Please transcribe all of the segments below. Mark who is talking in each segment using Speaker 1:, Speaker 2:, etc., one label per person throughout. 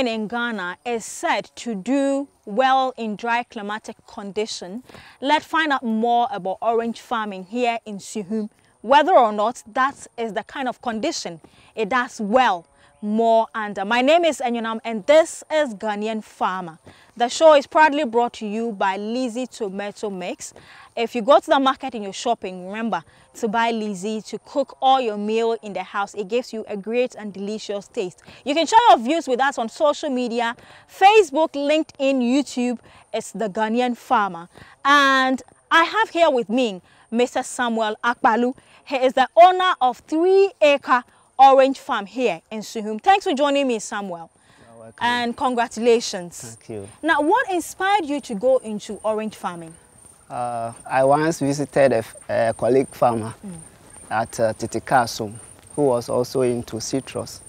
Speaker 1: farming in Ghana is said to do well in dry climatic condition. Let's find out more about orange farming here in Suhum, whether or not that is the kind of condition it does well more under. My name is Enyonam and this is Ghanaian Farmer. The show is proudly brought to you by Lizzie Tomato Mix. If you go to the market and you're shopping, remember to buy Lizzie to cook all your meal in the house. It gives you a great and delicious taste. You can share your views with us on social media, Facebook, LinkedIn, YouTube. It's the Ghanaian Farmer. And I have here with me Mr. Samuel Akpalu. He is the owner of Three Acre Orange Farm here in Suhum. Thanks for joining me, Samuel. And congratulations.
Speaker 2: Thank you.
Speaker 1: Now, what inspired you to go into orange farming?
Speaker 2: Uh, I once visited a, a colleague farmer at uh, Titikasum who was also into citrus.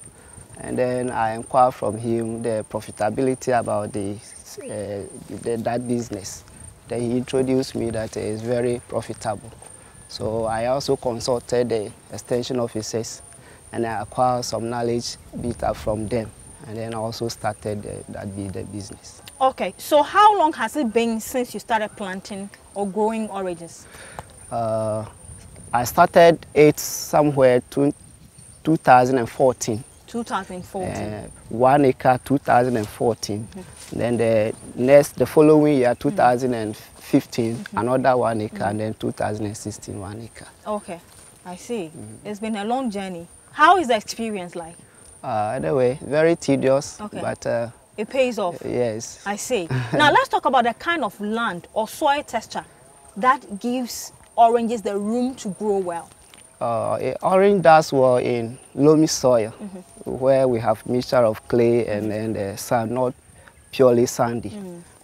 Speaker 2: And then I inquired from him the profitability about the, uh, the, that business. Then he introduced me that it is very profitable. So I also consulted the extension officers and I acquired some knowledge bit up from them. And then I also started uh, that be the business.
Speaker 1: Okay, so how long has it been since you started planting or growing oranges?
Speaker 2: Uh, I started it somewhere to 2014.
Speaker 1: 2014.
Speaker 2: Uh, one acre 2014. Then the next, the following year 2015, another one acre, and then 2016 one acre.
Speaker 1: Okay, I see. It's been a long journey. How is the experience like?
Speaker 2: Uh, anyway, very tedious,
Speaker 1: Okay.
Speaker 2: but uh,
Speaker 1: It pays off.
Speaker 2: yes.
Speaker 1: I see. now let's talk about the kind of land or soil texture that gives oranges the room to grow well.
Speaker 2: Uh, eh, orange does well in loamy soil, where we have mixture of clay and then the sand, not purely sandy.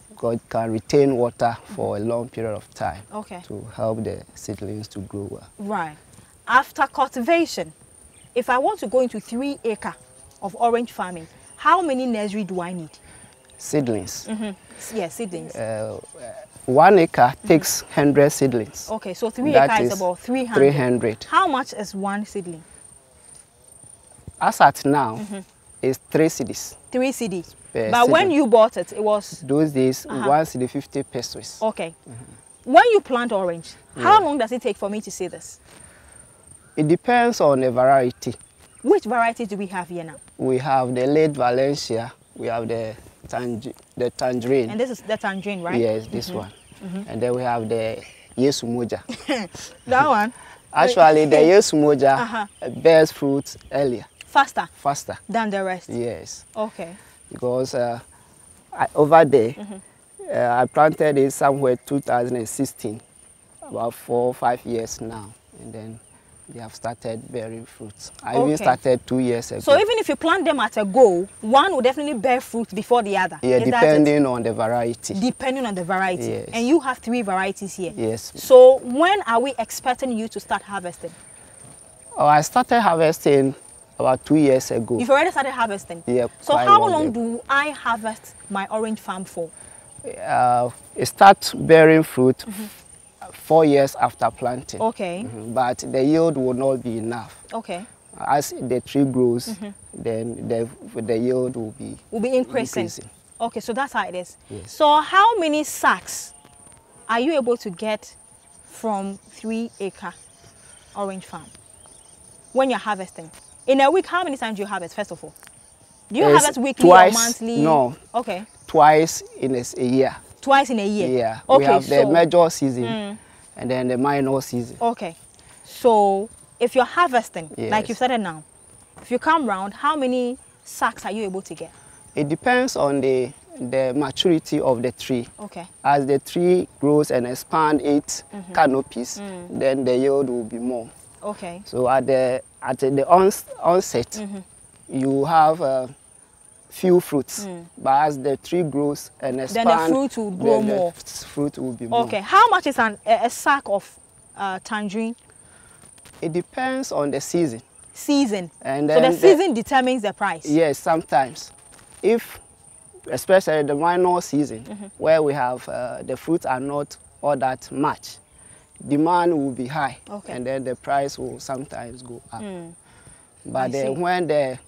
Speaker 2: because it can retain water for a long period of time
Speaker 1: Okay.
Speaker 2: to help the seedlings to grow well.
Speaker 1: Right. After cultivation, if I want to go into three acre of orange farming, how many nursery do I need?
Speaker 2: Seedlings.
Speaker 1: Mm-hmm. Yes, seedlings.
Speaker 2: Uh, one acre takes 100 seedlings.
Speaker 1: okay, so three
Speaker 2: that
Speaker 1: acre is,
Speaker 2: is
Speaker 1: about 300.
Speaker 2: 300.
Speaker 1: How much is one seedling?
Speaker 2: As at now, it's three cedis.
Speaker 1: Three
Speaker 2: cedis.
Speaker 1: But when you bought it, it was
Speaker 2: Those days,
Speaker 1: Uh-huh.
Speaker 2: one cedi 50 pesos.
Speaker 1: okay. When you plant orange, how long does it take for me to see this?
Speaker 2: It depends on the variety.
Speaker 1: Which varieties do we have here now?
Speaker 2: We have the late Valencia, we have the, tange the tangerine.
Speaker 1: And this is the tangerine, right?
Speaker 2: Yes, this one. And then we have the Yesu Moja.
Speaker 1: That one.
Speaker 2: Actually, the Yesu Moja
Speaker 1: Uh-huh.
Speaker 2: bears fruit earlier,
Speaker 1: Faster
Speaker 2: faster.
Speaker 1: than the rest.
Speaker 2: Yes,
Speaker 1: Okay.
Speaker 2: because uh, I, over there,
Speaker 1: Mm-hmm.
Speaker 2: uh, I planted it somewhere 2016, about four or five years now, and then they have started bearing fruits. I
Speaker 1: Okay.
Speaker 2: even started two years ago.
Speaker 1: So even if you plant them at a go, one will definitely bear fruit before the other.
Speaker 2: yeah,
Speaker 1: Is
Speaker 2: depending on the variety.
Speaker 1: Depending on the variety.
Speaker 2: Yes.
Speaker 1: And you have three varieties here.
Speaker 2: yes.
Speaker 1: So when are we expecting you to start harvesting?
Speaker 2: Oh, I started harvesting about two years ago.
Speaker 1: You've already started harvesting.
Speaker 2: Yeah,
Speaker 1: So how
Speaker 2: long
Speaker 1: long do I harvest my orange farm for?
Speaker 2: uh, it starts bearing fruit four years after planting.
Speaker 1: Okay.
Speaker 2: Mhm, But the yield will not be enough.
Speaker 1: Okay.
Speaker 2: As the tree grows,
Speaker 1: Mm-hmm.
Speaker 2: then the, the yield will be
Speaker 1: Will be increasing.
Speaker 2: increasing.
Speaker 1: Okay, so that's how it is.
Speaker 2: Yes.
Speaker 1: So how many sacks are you able to get from three acre orange farm when you're harvesting? In a week, how many times do you harvest, first of all? Do you
Speaker 2: It's
Speaker 1: harvest weekly
Speaker 2: twice,
Speaker 1: or monthly?
Speaker 2: no.
Speaker 1: Okay.
Speaker 2: Twice in a, year.
Speaker 1: Twice in a year?
Speaker 2: Yeah.
Speaker 1: Okay,
Speaker 2: we have the
Speaker 1: so,
Speaker 2: major season
Speaker 1: Mm.
Speaker 2: And then the minor season.
Speaker 1: Okay. So if you're harvesting, like you
Speaker 2: said
Speaker 1: it now, if you come round, how many sacks are you able to get?
Speaker 2: It depends on the, the maturity of the tree.
Speaker 1: Okay.
Speaker 2: As the tree grows and expand its
Speaker 1: Mm-hmm.
Speaker 2: canopies,
Speaker 1: Mm.
Speaker 2: then the yield will be more.
Speaker 1: Okay.
Speaker 2: So at the at the ons- onset,
Speaker 1: Mm-hmm.
Speaker 2: you have uh, few fruits, but as the tree grows and
Speaker 1: Mm. the fruit will grow
Speaker 2: the
Speaker 1: more.
Speaker 2: fruit will be more.
Speaker 1: Okay. How much is an, a, a sack of uh, tangerine
Speaker 2: It depends on the season.
Speaker 1: season?
Speaker 2: And
Speaker 1: so the
Speaker 2: then the-
Speaker 1: season determines the price.
Speaker 2: Yes, sometimes, if especially the minor season
Speaker 1: Mm-hmm.
Speaker 2: where we have uh, the fruits are not all that much, demand will be high,
Speaker 1: Okay.
Speaker 2: and then the price will sometimes go up.
Speaker 1: Mm.
Speaker 2: But then when the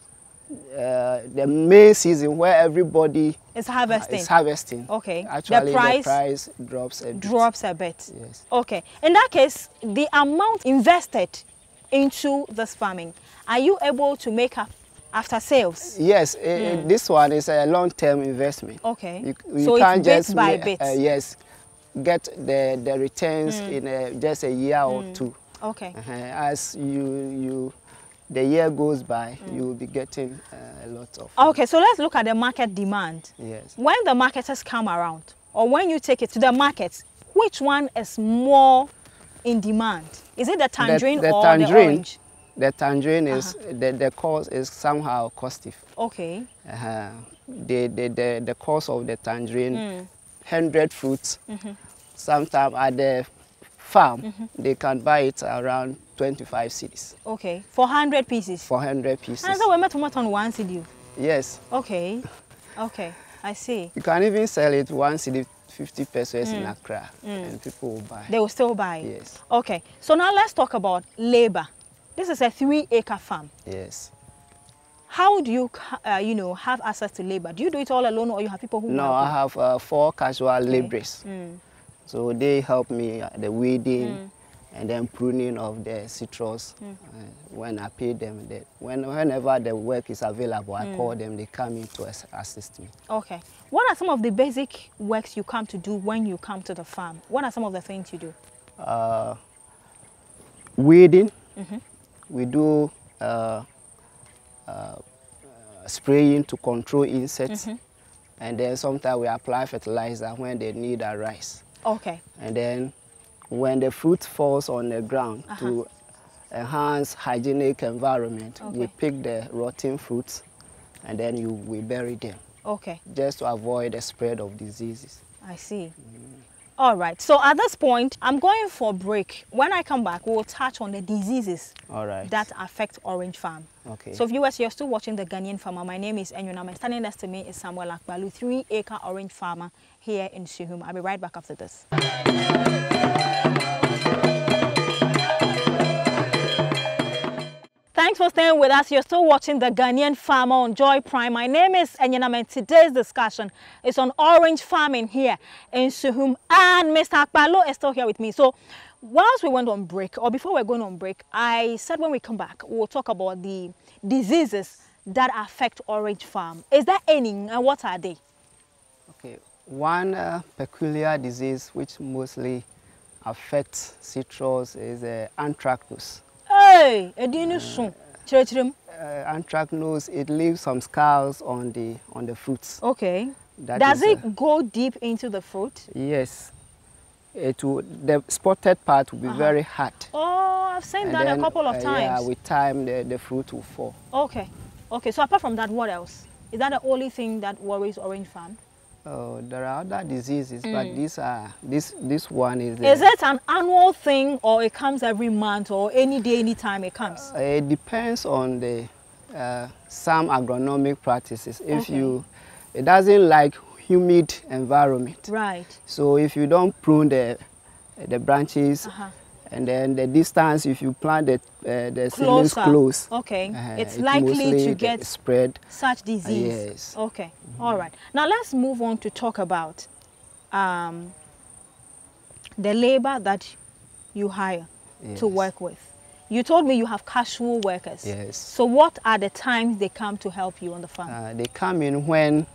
Speaker 2: uh, the main season where everybody
Speaker 1: It's harvesting.
Speaker 2: is harvesting.
Speaker 1: Okay. The
Speaker 2: Actually,
Speaker 1: price
Speaker 2: price drops a bit.
Speaker 1: drops a bit.
Speaker 2: Yes.
Speaker 1: Okay. In that case, the amount invested into this farming, are you able to make up after sales?
Speaker 2: Yes, eh, this one is a long-term investment.
Speaker 1: Okay.
Speaker 2: You, you
Speaker 1: so
Speaker 2: can't just
Speaker 1: by
Speaker 2: ma-
Speaker 1: bit.
Speaker 2: uh, yes, get the the returns in a, just a year or two.
Speaker 1: okay.
Speaker 2: Uh-huh. As you you the year goes by, you will be getting uh, a lot of.
Speaker 1: Okay, so let's look at the market demand.
Speaker 2: Yes.
Speaker 1: When the marketers come around, or when you take it to the market, which one is more in demand? Is it the tangerine
Speaker 2: the
Speaker 1: or the
Speaker 2: tangerine,
Speaker 1: orange?
Speaker 2: The tangerine is the the cost is somehow costly.
Speaker 1: Okay.
Speaker 2: Uh-huh. The, the the the cost of the tangerine,
Speaker 1: Mm.
Speaker 2: hundred fruits.
Speaker 1: Mm-hmm.
Speaker 2: Sometimes at the farm, they can buy it around twenty-five cedis
Speaker 1: Okay. For 100 pieces.
Speaker 2: for hundred pieces.
Speaker 1: And so we met on one cedi.
Speaker 2: Yes,
Speaker 1: Okay. Okay. I see.
Speaker 2: you can even sell it one cedi, fifty pesos
Speaker 1: Mm.
Speaker 2: in Accra, and people will buy.
Speaker 1: They will still buy.
Speaker 2: Yes.
Speaker 1: Okay. So now let's talk about labor. This is a three acre farm.
Speaker 2: Yes.
Speaker 1: How do you, uh, you know, have access to labor? Do you do it all alone or you have people who
Speaker 2: No, I have uh, four casual laborers.
Speaker 1: Mm.
Speaker 2: So they help me at the weeding
Speaker 1: Mm.
Speaker 2: And then pruning of the citrus. Uh, when I pay them, they, when, whenever the work is available, I call them, they come in to as- assist me.
Speaker 1: Okay. What are some of the basic works you come to do when you come to the farm? What are some of the things you do?
Speaker 2: Uh, weeding,
Speaker 1: Mm-hmm.
Speaker 2: we do uh, uh, spraying to control insects.
Speaker 1: Mm-hmm.
Speaker 2: And then sometimes we apply fertilizer when they need a rise.
Speaker 1: Okay.
Speaker 2: And then when the fruit falls on the ground
Speaker 1: Uh-huh.
Speaker 2: to enhance hygienic environment, we pick the rotten fruits and then you, we bury them
Speaker 1: Okay.
Speaker 2: just to avoid the spread of diseases.
Speaker 1: I see. All right. So at this point, I'm going for a break. When I come back, we will touch on the diseases
Speaker 2: All right.
Speaker 1: that affect orange farm.
Speaker 2: okay.
Speaker 1: So viewers, you're still watching The Ghanaian Farmer. My name is Enyonam and standing next to me is Samuel Akpalu, three acre orange farmer here in Suhum. I'll be right back after this. For staying with us. You're still watching The Ghanaian Farmer on Joy Prime. My name is Enyonam and today's discussion is on orange farming here in Suhum. And Mr. Akpalu is still here with me. So whilst we went on break, or before we're going on break, I said when we come back, we'll talk about the diseases that affect orange farm. Is there any and what are they?
Speaker 2: okay. One uh, peculiar disease which mostly affects citrus is uh, anthracnose.
Speaker 1: Hey, edini sun. Mu.
Speaker 2: Uh, anthracnose, it leaves some scars on the, on the fruits.
Speaker 1: Okay.
Speaker 2: That
Speaker 1: Does it
Speaker 2: uh,
Speaker 1: go deep into the fruit?
Speaker 2: Yes. It will, the spotted part will be very hard.
Speaker 1: Oh, I've seen
Speaker 2: And
Speaker 1: that a couple of
Speaker 2: uh,
Speaker 1: times.
Speaker 2: Yeah, with time the, the fruit will fall.
Speaker 1: Okay. Okay. So apart from that, what else? Is that the only thing that worries orange farm?
Speaker 2: Uh, there are other diseases, but these are this this one is. the-
Speaker 1: Is it an annual thing or it comes every month or any day, any time it comes?
Speaker 2: Uh, it depends on the uh, some agronomic practices. If
Speaker 1: Okay.
Speaker 2: you, it doesn't like humid environment.
Speaker 1: Right.
Speaker 2: So if you don't prune the the branches,
Speaker 1: Uh-huh.
Speaker 2: And then the distance, if you plant the uh, the seedlings close,
Speaker 1: Okay.
Speaker 2: uh,
Speaker 1: it's
Speaker 2: it
Speaker 1: likely to get
Speaker 2: spread.
Speaker 1: such disease.
Speaker 2: yes.
Speaker 1: Okay. All right. Now let's move on to talk about um, the labor that you hire to work with. You told me you have casual workers.
Speaker 2: Yes.
Speaker 1: So what are the times they come to help you on the farm?
Speaker 2: Uh, they come in when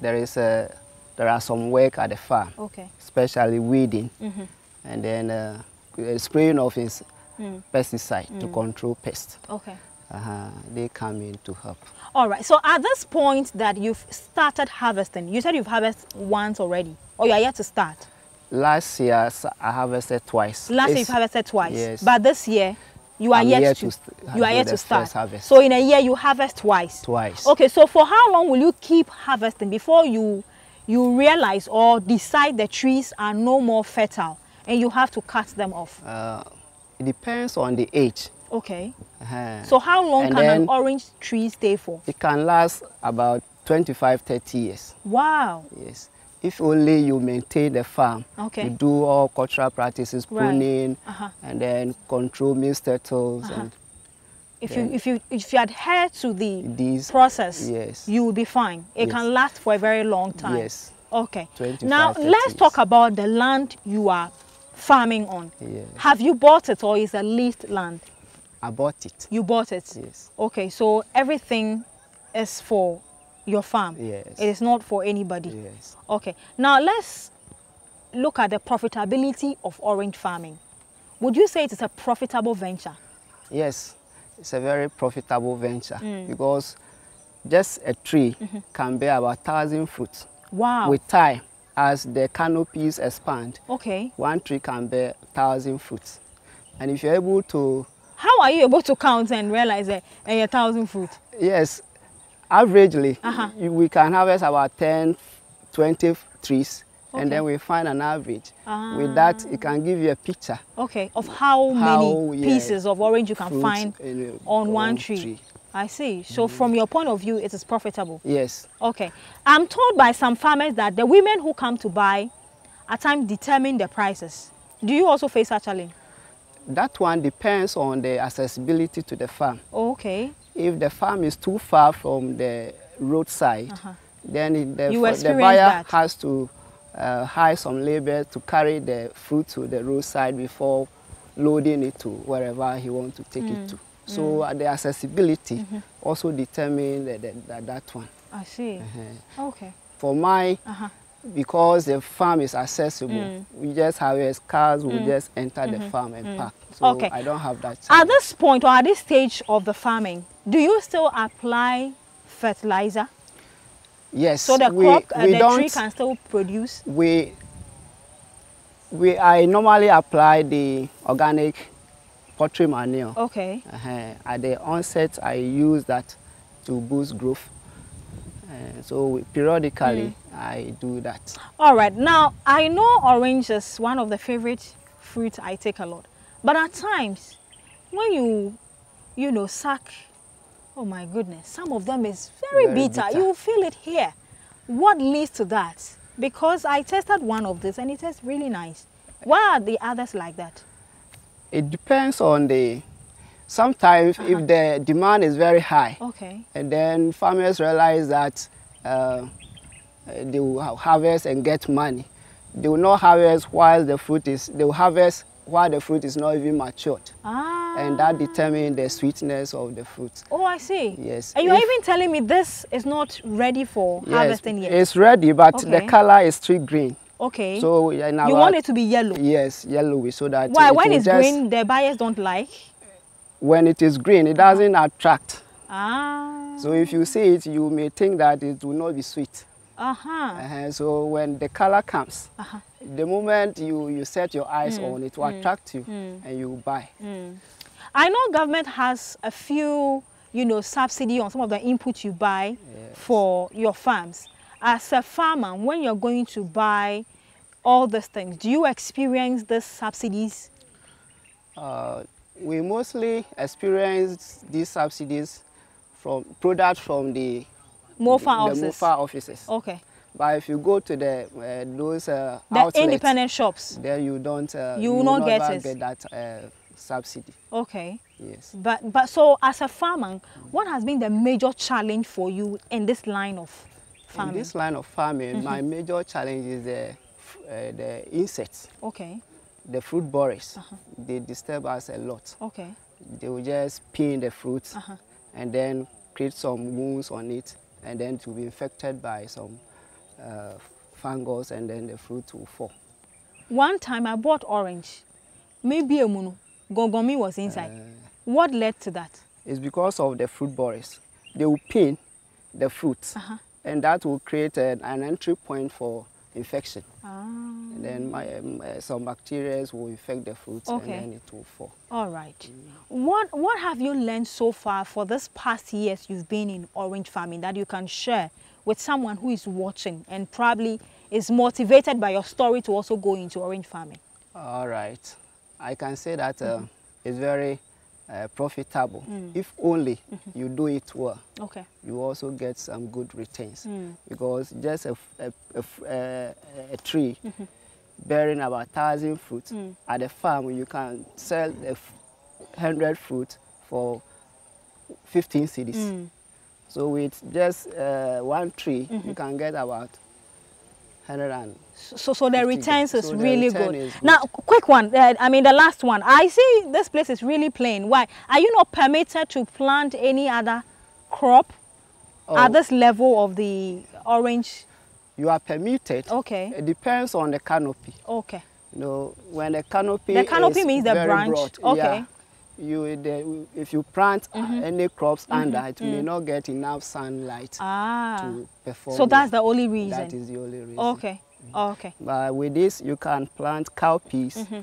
Speaker 2: there is a there are some work at the farm,
Speaker 1: okay.
Speaker 2: especially weeding,
Speaker 1: Mhm.
Speaker 2: and then uh, uh, spraying of his
Speaker 1: Mm.
Speaker 2: pesticide to control pests.
Speaker 1: Okay.
Speaker 2: Uh-huh. They come in to help.
Speaker 1: All right. So at this point that you've started harvesting, you said you've harvested once already, or you are yet to start.
Speaker 2: Last year I harvested twice.
Speaker 1: Last year you've harvested twice,
Speaker 2: yes.
Speaker 1: but this year you are
Speaker 2: I'm
Speaker 1: yet to, you are yet to start.
Speaker 2: harvest.
Speaker 1: So in a year you harvest twice.
Speaker 2: Twice.
Speaker 1: Okay. So for how long will you keep harvesting before you you realize or decide the trees are no more fertile and you have to cut them off?
Speaker 2: Uh, it depends on the age.
Speaker 1: Okay.
Speaker 2: Uh-huh.
Speaker 1: So how long
Speaker 2: And
Speaker 1: can an orange tree stay for?
Speaker 2: it can last about 25, 30 years.
Speaker 1: Wow.
Speaker 2: Yes. If only you maintain the farm,
Speaker 1: Okay.
Speaker 2: you do all cultural practices,
Speaker 1: Right.
Speaker 2: pruning,
Speaker 1: Uh-huh.
Speaker 2: and then control mistletoes, and
Speaker 1: If you if you if you adhere to the
Speaker 2: These-
Speaker 1: process,
Speaker 2: yes.
Speaker 1: you will be fine. It
Speaker 2: Yes.
Speaker 1: can last for a very long time.
Speaker 2: Yes.
Speaker 1: Okay.
Speaker 2: 25,
Speaker 1: now let's
Speaker 2: years.
Speaker 1: talk about the land you are farming on.
Speaker 2: Yes.
Speaker 1: Have you bought it or is it leased land?
Speaker 2: I bought it.
Speaker 1: You bought it.
Speaker 2: Yes.
Speaker 1: Okay, so everything is for your farm.
Speaker 2: Yes.
Speaker 1: It is not for anybody.
Speaker 2: Yes.
Speaker 1: Okay. Now let's look at the profitability of orange farming. Would you say it is a profitable venture?
Speaker 2: Yes, it's a very profitable venture
Speaker 1: Mm.
Speaker 2: because just a tree
Speaker 1: Mm-hmm.
Speaker 2: can bear about thousand fruits.
Speaker 1: Wow.
Speaker 2: With time, as the canopies expand,
Speaker 1: okay.
Speaker 2: one tree can bear thousand fruits. And if you're able to,
Speaker 1: How are you able to count and realize that a thousand fruit?
Speaker 2: yes, averagely,
Speaker 1: Uh-huh.
Speaker 2: you- we can harvest about 10, 20 trees, and then we find an average. With ah. that, it can give you a picture.
Speaker 1: Okay, of how,
Speaker 2: How,
Speaker 1: many
Speaker 2: yeah,
Speaker 1: pieces of orange you can find
Speaker 2: in
Speaker 1: on one tree.
Speaker 2: tree.
Speaker 1: I see. So from your point of view, it is profitable.
Speaker 2: Yes,
Speaker 1: Okay. I'm told by some farmers that the women who come to buy at times determine the prices. Do you also face a challenge?
Speaker 2: that one depends on the accessibility to the farm.
Speaker 1: Okay.
Speaker 2: If the farm is too far from the roadside,
Speaker 1: Uh-huh.
Speaker 2: then the, the buyer
Speaker 1: that.
Speaker 2: has to uh, hire some labor to carry the fruit to the roadside before loading it to wherever he wants to take
Speaker 1: Mm.
Speaker 2: it to. So uh, the accessibility
Speaker 1: Mm-hmm.
Speaker 2: also determines the, the, that, that one.
Speaker 1: I see.
Speaker 2: Uh-huh.
Speaker 1: Okay.
Speaker 2: For my,
Speaker 1: Uh-huh.
Speaker 2: because the farm is accessible,
Speaker 1: Mm.
Speaker 2: we just have as cars will just enter the farm and park. So
Speaker 1: Mm-hmm. Okay.
Speaker 2: I don't have that.
Speaker 1: At this point or at this stage of the farming, do you still apply fertilizer
Speaker 2: yes,
Speaker 1: so the
Speaker 2: we,
Speaker 1: crop, uh,
Speaker 2: we
Speaker 1: the
Speaker 2: don't,
Speaker 1: tree can still produce?
Speaker 2: we we I normally apply the organic poultry manure.
Speaker 1: Okay.
Speaker 2: Uh-huh. At the onset, I use that to boost growth. Uh, so periodically,
Speaker 1: Mm.
Speaker 2: I do that.
Speaker 1: All right. Now, I know orange is one of the favorite fruits I take a lot. But at times, when you, you know, suck, oh my goodness, some of them is very,
Speaker 2: Very
Speaker 1: bitter.
Speaker 2: bitter.
Speaker 1: You feel it here. What leads to that? Because I tested one of these and it tastes really nice. Why are the others like that?
Speaker 2: It depends on the. Sometimes,
Speaker 1: Uh-huh.
Speaker 2: if the demand is very high,
Speaker 1: Okay.
Speaker 2: and then farmers realize that uh, they will harvest and get money. They will not harvest while the fruit is. They will harvest while the fruit is not even matured,
Speaker 1: Ah.
Speaker 2: and that determines the sweetness of the fruit.
Speaker 1: Oh, I see.
Speaker 2: Yes.
Speaker 1: And you're even telling me this is not ready for
Speaker 2: Yes,
Speaker 1: harvesting yet.
Speaker 2: it's ready, but the color is still green.
Speaker 1: Okay.
Speaker 2: So in
Speaker 1: you
Speaker 2: our-
Speaker 1: want it to be yellow.
Speaker 2: Yes, yellowy, so that
Speaker 1: Why?
Speaker 2: it
Speaker 1: When it's
Speaker 2: just-
Speaker 1: green, the buyers don't like.
Speaker 2: When it is green, it doesn't attract.
Speaker 1: Ah.
Speaker 2: So if you see it, you may think that it will not be sweet.
Speaker 1: Uh-huh.
Speaker 2: Uh-huh. So when the color comes,
Speaker 1: Uh-huh.
Speaker 2: the moment you, you set your eyes
Speaker 1: Mm,
Speaker 2: on it, will attract you and you buy.
Speaker 1: I know government has a few, you know, subsidy on some of the input you buy for your farms. As a farmer, when you're going to buy all these things, do you experience these subsidies?
Speaker 2: Uh, we mostly experience these subsidies from products from the,
Speaker 1: More
Speaker 2: the
Speaker 1: farm houses?
Speaker 2: MOFA offices.
Speaker 1: Okay.
Speaker 2: But if you go to the uh, those uh,
Speaker 1: The
Speaker 2: outlets,
Speaker 1: independent shops.
Speaker 2: then you don't. Uh,
Speaker 1: You will not get
Speaker 2: get that uh, subsidy.
Speaker 1: Okay.
Speaker 2: Yes.
Speaker 1: But but so as a farmer, what has been the major challenge for you in this line of farming?
Speaker 2: In this line of farming, my
Speaker 1: Mm-hmm.
Speaker 2: major challenge is the uh, the insects,
Speaker 1: Okay.
Speaker 2: the fruit borers.
Speaker 1: Uh-huh.
Speaker 2: They disturb us a lot.
Speaker 1: Okay.
Speaker 2: They will just pin the fruit
Speaker 1: Uh-huh.
Speaker 2: and then create some wounds on it, and then to be infected by some uh, fungus, and then the fruit will fall.
Speaker 1: One time I bought orange. Maybe a munu. Gongomi was inside.
Speaker 2: Uh,
Speaker 1: what led to that?
Speaker 2: It's because of the fruit borers. They will pin the fruit
Speaker 1: Uh-huh.
Speaker 2: And that will create an, an entry point for infection.
Speaker 1: Ah.
Speaker 2: And then my, um, uh, some bacteria will infect the fruits,
Speaker 1: Okay.
Speaker 2: and then it will fall.
Speaker 1: All right. What what have you learned so far for this past years you've been in orange farming that you can share with someone who is watching and probably is motivated by your story to also go into orange farming?
Speaker 2: All right. I can say that uh, it's very uh, profitable.
Speaker 1: Mm.
Speaker 2: If only
Speaker 1: Mm-hmm.
Speaker 2: you do it well,
Speaker 1: Okay.
Speaker 2: you also get some good returns.
Speaker 1: Mm.
Speaker 2: Because just a, a, a a tree
Speaker 1: Mm-hmm.
Speaker 2: bearing about a thousand fruit
Speaker 1: Mm.
Speaker 2: at a farm, you can sell a hundred fruit for 15 cedis. So with just uh, one tree, you can get about 100 and
Speaker 1: So, so the returns is
Speaker 2: So
Speaker 1: really
Speaker 2: return
Speaker 1: good.
Speaker 2: is good.
Speaker 1: Now, quick one. Uh, I mean, the last one. I see this place is really plain. Why? Are you not permitted to plant any other crop
Speaker 2: Oh,
Speaker 1: at this level of the orange?
Speaker 2: you are permitted.
Speaker 1: Okay.
Speaker 2: It depends on the canopy.
Speaker 1: Okay.
Speaker 2: You know, when the canopy
Speaker 1: The canopy means the branch.
Speaker 2: broad,
Speaker 1: Okay.
Speaker 2: yeah, you the, if you plant any crops under it, you may not get enough sunlight
Speaker 1: Ah.
Speaker 2: to perform.
Speaker 1: So that's
Speaker 2: it.
Speaker 1: the only reason.
Speaker 2: that is the only reason.
Speaker 1: Okay. Okay.
Speaker 2: But with this, you can plant cowpeas
Speaker 1: Mm-hmm.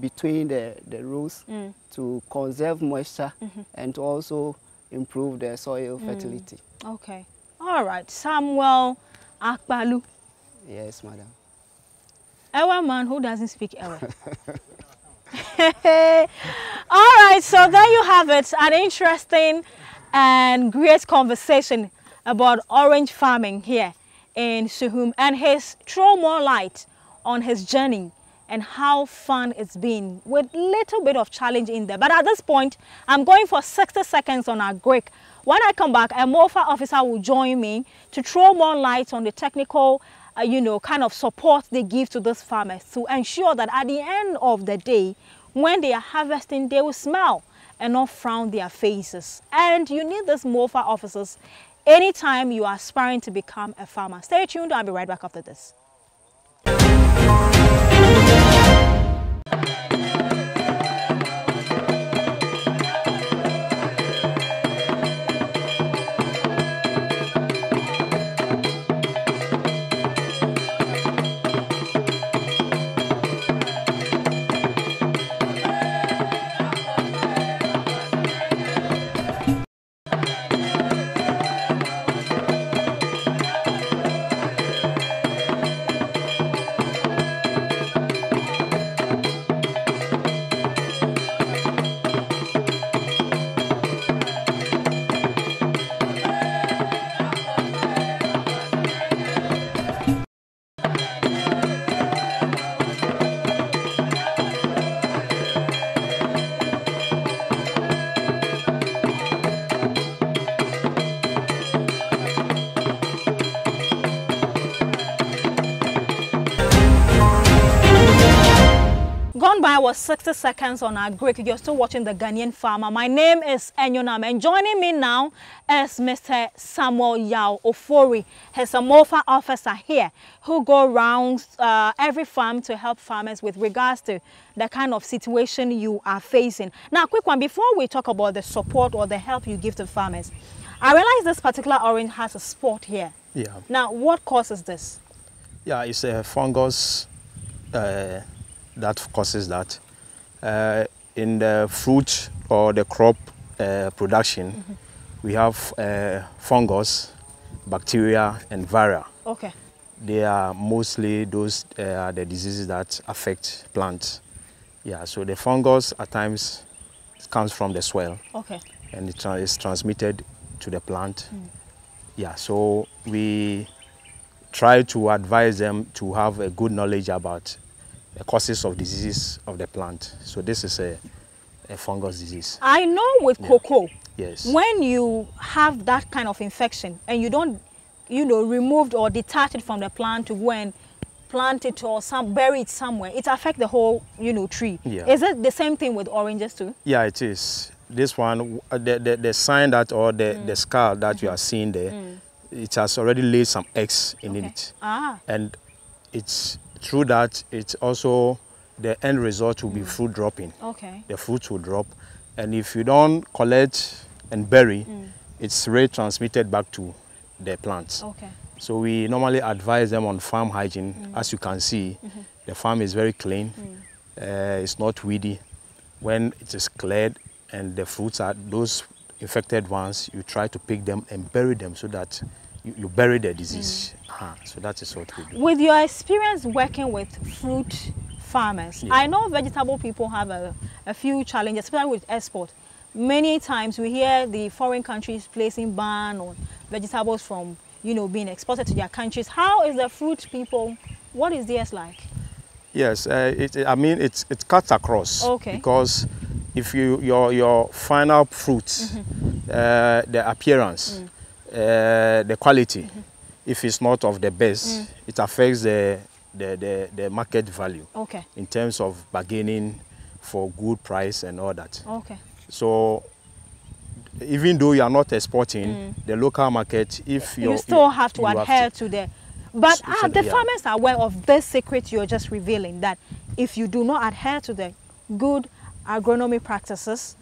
Speaker 2: between the, the rows
Speaker 1: Mm.
Speaker 2: to conserve moisture
Speaker 1: Mm-hmm.
Speaker 2: and to also improve the soil
Speaker 1: Mm.
Speaker 2: fertility.
Speaker 1: Okay. All right. Samuel Akbalu.
Speaker 2: Yes, madam.
Speaker 1: Ewa man who doesn't speak Ewa. All right, so there you have it, an interesting and great conversation about orange farming here in Suhum and his throw more light on his journey and how fun it's been with little bit of challenge in there. But at this point, I'm going for 60 seconds on our break. When I come back, a MOFA officer will join me to throw more light on the technical, uh, you know, kind of support they give to those farmers to ensure that at the end of the day, when they are harvesting, they will smile and not frown their faces. And you need these MOFA officers anytime you are aspiring to become a farmer. Stay tuned, I'll be right back after this. Was 60 seconds on our break. You're still watching the Ghanaian Farmer. My name is Enyonam and joining me now is Mr. Samuel Yao Ofori. He's a MOFA officer here who go around uh, every farm to help farmers with regards to the kind of situation you are facing. Now, quick one, before we talk about the support or the help you give to farmers, I realize this particular orange has a spot here.
Speaker 3: Yeah,
Speaker 1: Now, what causes this?
Speaker 3: yeah, it's a fungus uh, that causes that. Uh, in the fruit or the crop uh, production, we have uh, fungus, bacteria, and viral.
Speaker 1: Okay.
Speaker 3: They are mostly those uh, the diseases that affect plants. Yeah, so the fungus at times comes from the soil
Speaker 1: Okay.
Speaker 3: and it is transmitted to the plant. Yeah, so we try to advise them to have a good knowledge about the causes of diseases of the plant. So this is a, a fungus disease.
Speaker 1: I know with cocoa,
Speaker 3: Yes.
Speaker 1: when you have that kind of infection and you don't you know removed or detach it from the plant to go and plant it or some bury it somewhere it affects the whole you know tree
Speaker 3: Yeah.
Speaker 1: is it the same thing with oranges too
Speaker 3: Yeah, it is. This one, uh, the, the, the sign that or the, the scar that you are seeing there, it has already laid some eggs in
Speaker 1: Okay.
Speaker 3: it.
Speaker 1: ah
Speaker 3: And it's through that, it's also the end result will be mm. fruit dropping.
Speaker 1: okay
Speaker 3: the fruits will drop. And if you don't collect and bury, mm. it's really transmitted back to the plants.
Speaker 1: okay
Speaker 3: So we normally advise them on farm hygiene. Mm. As you can see, mm-hmm. the farm is very clean. Uh, it's not weedy. When it is cleared and the fruits are those infected ones, you try to pick them and bury them so that you, you bury the disease. Ah, so that is what we do.
Speaker 1: with your experience working with fruit farmers
Speaker 3: Yeah.
Speaker 1: i know vegetable people have a, a few challenges especially with export many times we hear the foreign countries placing ban on vegetables from you know being exported to their countries how is the fruit people what is theirs like
Speaker 3: Yes, uh, it, I mean, it's, it cuts across.
Speaker 1: Okay.
Speaker 3: Because if you your your final fruits,
Speaker 1: Mm-hmm.
Speaker 3: uh, the appearance,
Speaker 1: Mm.
Speaker 3: uh, the quality,
Speaker 1: Mm-hmm.
Speaker 3: If it's not of the best,
Speaker 1: Mm.
Speaker 3: it affects the, the the the market value
Speaker 1: Okay.
Speaker 3: in terms of bargaining for good price and all that.
Speaker 1: Okay.
Speaker 3: So even though you are not exporting, the local market, if
Speaker 1: Mm. You still have to adhere to the. But are
Speaker 3: it's-
Speaker 1: the
Speaker 3: yeah.
Speaker 1: farmers aware of this secret you're just revealing that if you do not adhere to the good agronomy practices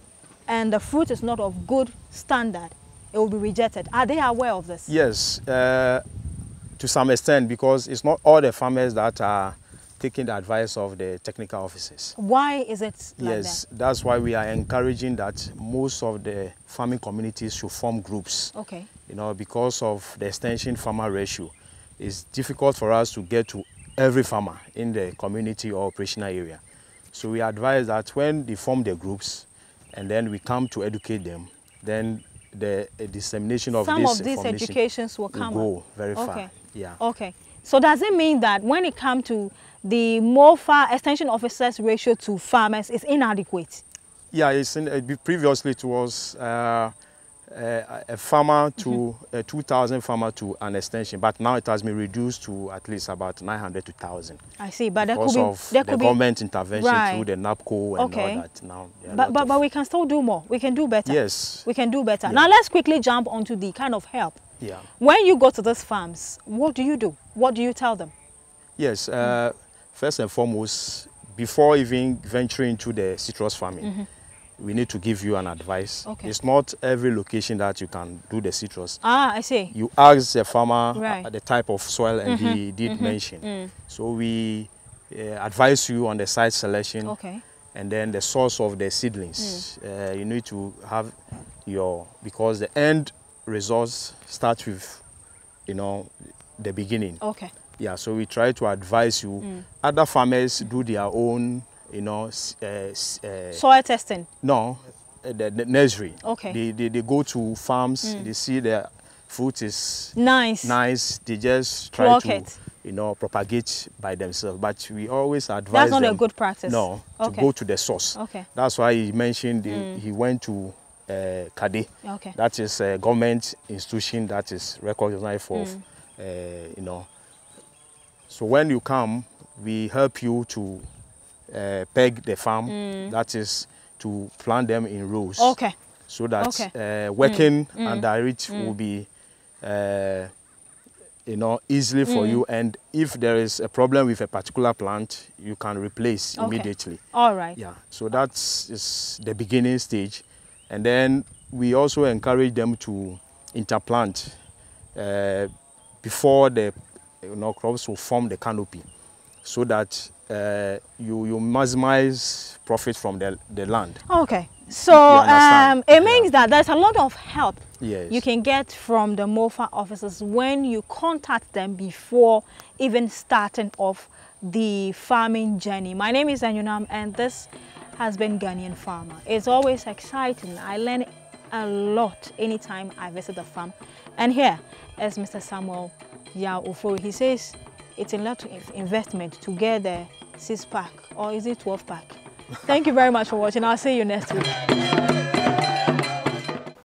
Speaker 1: and the fruit is not of good standard, it will be rejected. Are they aware of this?
Speaker 3: Yes, uh, to some extent, because it's not all the farmers that are taking the advice of the technical officers.
Speaker 1: Why is it like
Speaker 3: yes, that's why we are encouraging that most of the farming communities should form groups.
Speaker 1: Okay.
Speaker 3: You know, because of the extension farmer ratio, it's difficult for us to get to every farmer in the community or operational area. So we advise that when they form the groups, and then we come to educate them, then the uh, dissemination of
Speaker 1: Some
Speaker 3: this
Speaker 1: of these educations will
Speaker 3: will
Speaker 1: come.
Speaker 3: go very
Speaker 1: Okay.
Speaker 3: far. Yeah.
Speaker 1: Okay. So does it mean that when it comes to the MOFA extension officers ratio to farmers is inadequate?
Speaker 3: Yeah, it's in, uh, previously it was uh, uh, a farmer to
Speaker 1: Mm-hmm.
Speaker 3: a 2,000 farmer to an extension, but now it has been reduced to at least about 900 to 1,000
Speaker 1: I see, but there could be
Speaker 3: of
Speaker 1: there
Speaker 3: the
Speaker 1: could be
Speaker 3: government intervention
Speaker 1: Right.
Speaker 3: through the NAPCO and
Speaker 1: Okay.
Speaker 3: all that. Now, there are a
Speaker 1: but but,
Speaker 3: of-
Speaker 1: but we can still do more. We can do better.
Speaker 3: yes,
Speaker 1: We can do better.
Speaker 3: Yeah.
Speaker 1: Now let's quickly jump onto the kind of help.
Speaker 3: yeah,
Speaker 1: When you go to these farms, what do you do? What do you tell them?
Speaker 3: yes. Uh, first and foremost, before even venturing into the citrus farming, we need to give you an advice.
Speaker 1: Mm-hmm. Okay.
Speaker 3: It's not every location that you can do the citrus.
Speaker 1: Ah, I see.
Speaker 3: you ask the farmer
Speaker 1: Right. Mm-hmm.
Speaker 3: uh, the type of soil and he did mention.
Speaker 1: Mm.
Speaker 3: So we uh, advise you on the site selection
Speaker 1: Okay.
Speaker 3: and then the source of the seedlings.
Speaker 1: Mm.
Speaker 3: Uh, you need to have your, because the end results start with, you know, the beginning.
Speaker 1: Okay.
Speaker 3: Yeah, so we try to advise you.
Speaker 1: Mm.
Speaker 3: Other farmers do their own, you know, uh, uh,
Speaker 1: Soil testing.
Speaker 3: no, uh, the, the nursery.
Speaker 1: Okay. Mm.
Speaker 3: They, they, they go to farms, they see the fruit is
Speaker 1: Nice.
Speaker 3: nice. They just try to,
Speaker 1: it.
Speaker 3: you know, propagate by themselves. But we always advise
Speaker 1: That's not a good practice.
Speaker 3: No,
Speaker 1: Okay.
Speaker 3: to go to the source.
Speaker 1: Okay. Mm.
Speaker 3: That's why he mentioned the, he went to uh, Kade.
Speaker 1: Okay.
Speaker 3: That is a government institution that is recognized for,
Speaker 1: Mm.
Speaker 3: uh, you know. So when you come, we help you to uh, peg the farm. That is to plant them in rows
Speaker 1: Mm. Okay.
Speaker 3: so that
Speaker 1: Okay.
Speaker 3: uh, working under it will be uh, you know easily for you and if there is a problem with a particular plant you can replace
Speaker 1: Okay.
Speaker 3: immediately
Speaker 1: All right.
Speaker 3: yeah so that's is the beginning stage and then we also encourage them to interplant uh, before the you know crops will form the canopy so that uh, you you maximize profit from the, the land
Speaker 1: Okay. So um, it
Speaker 3: Yeah.
Speaker 1: means that there's a lot of help
Speaker 3: yes
Speaker 1: you can get from the MOFA officers when you contact them before even starting off the farming journey. My name is Enyonam and this has been Ghanaian Farmer. It's always exciting. I learn a lot anytime I visit the farm. And here is Mr. Samuel Yao Ofori. He says it's a lot of investment to get the six pack or is it 12 pack? Thank you very much for watching. I'll see you next week.